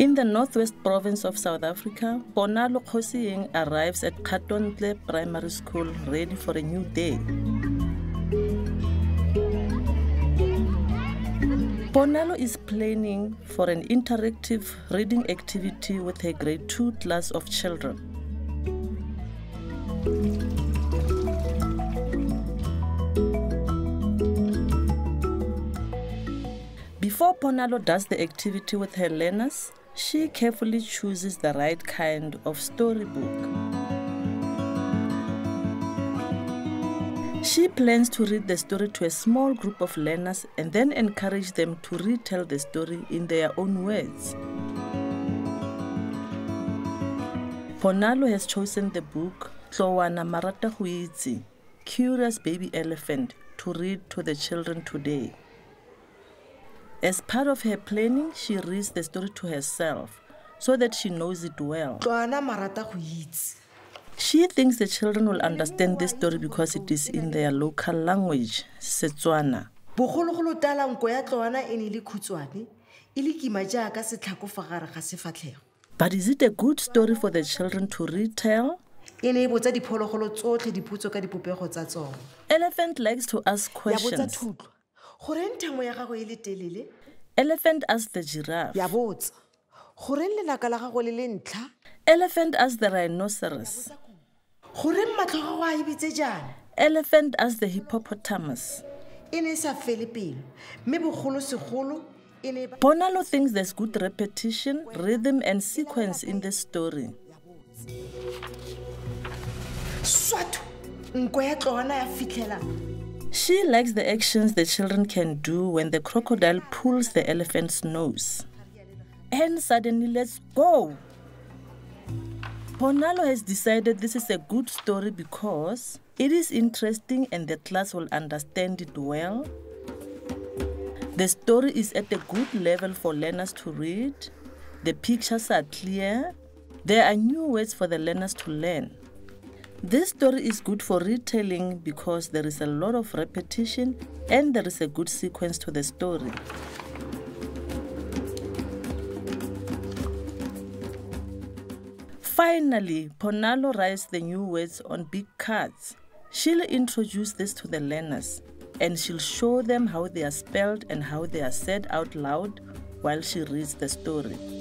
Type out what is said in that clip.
In the northwest province of South Africa, Ponalo Khosiyeng arrives at Katontle Primary School ready for a new day. Ponalo is planning for an interactive reading activity with her grade 2 class of children. Before Ponalo does the activity with her learners, she carefully chooses the right kind of storybook. She plans to read the story to a small group of learners and then encourage them to retell the story in their own words. Ponalo has chosen the book Tlowana Marata Huitzi, Curious Baby Elephant, to read to the children today. As part of her planning, she reads the story to herself so that she knows it well. tlwana marata go She thinks the children will understand this story because it is in their local language, Setswana. bogologolo tala nko ya tlwana e ne e le khutshwane e le kima jaaka setlhako fa gare ga sefatlhego But is it a good story for the children to retell? e ne e botsa diphologolo tsotlhe dipotso ka dipopego tsa tsone Elephant likes to ask questions. Goreng ya gago e le telele Elephant as the giraffe. ya botsa goreng lenaka la gago le le ntlha Elephant as the rhinoceros. goreng matlho gago a ebitse jaana Elephant as the hippopotamus. e ne e sa fele pelo mme bogolosegolo ne Ponalo thinks there's good repetition, rhythm, and sequence in the story. swatho nko ya tlwana ya fitlhela She likes the actions the children can do when the crocodile pulls the elephant's nose. And suddenly, let's go! Ponalo has decided this is a good story because it is interesting and the class will understand it well. The story is at a good level for learners to read. The pictures are clear. There are new words for the learners to learn. This story is good for retelling because there is a lot of repetition and there is a good sequence to the story. Finally, Ponalo writes the new words on big cards. She'll introduce this to the learners and she'll show them how they are spelled and how they are said out loud while she reads the story.